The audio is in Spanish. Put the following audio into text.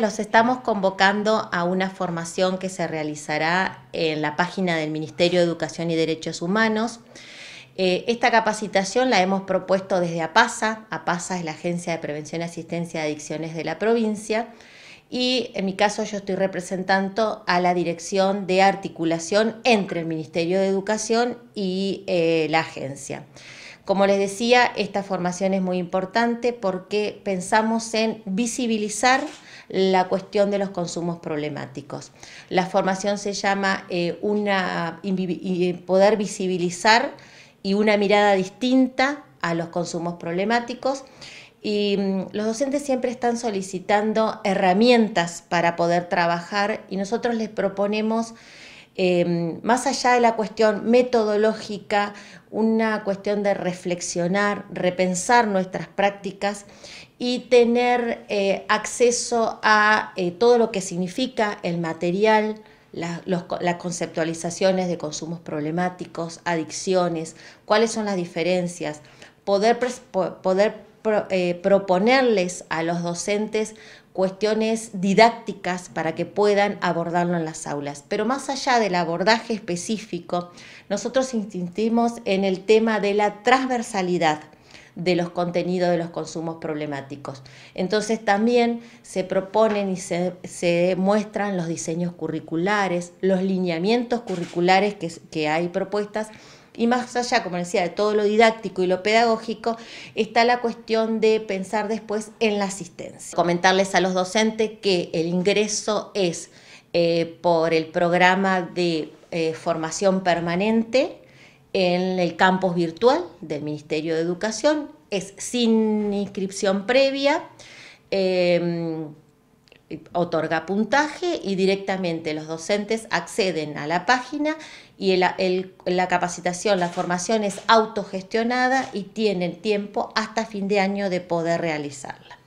Los estamos convocando a una formación que se realizará en la página del Ministerio de Educación y Derechos Humanos. Eh, esta capacitación la hemos propuesto desde APASA. APASA es la Agencia de Prevención y Asistencia de Adicciones de la provincia. Y en mi caso yo estoy representando a la Dirección de Articulación entre el Ministerio de Educación y eh, la agencia. Como les decía, esta formación es muy importante porque pensamos en visibilizar la cuestión de los consumos problemáticos. La formación se llama eh, una, poder visibilizar y una mirada distinta a los consumos problemáticos. Y mm, los docentes siempre están solicitando herramientas para poder trabajar y nosotros les proponemos Em, más allá de la cuestión metodológica, una cuestión de reflexionar, repensar nuestras prácticas y tener eh, acceso a eh, todo lo que significa el material, las conceptualizaciones de consumos problemáticos, adicciones, cuáles son las diferencias, poder, poder eh, proponerles a los docentes cuestiones didácticas para que puedan abordarlo en las aulas. Pero más allá del abordaje específico, nosotros insistimos en el tema de la transversalidad de los contenidos de los consumos problemáticos. Entonces también se proponen y se, se muestran los diseños curriculares, los lineamientos curriculares que, que hay propuestas y más allá, como decía, de todo lo didáctico y lo pedagógico, está la cuestión de pensar después en la asistencia. Comentarles a los docentes que el ingreso es eh, por el programa de eh, formación permanente en el campus virtual del Ministerio de Educación, es sin inscripción previa. Em, otorga puntaje y directamente los docentes acceden a la página y la capacitación, la formación es autogestionada y tienen tiempo hasta fin de año de poder realizarla.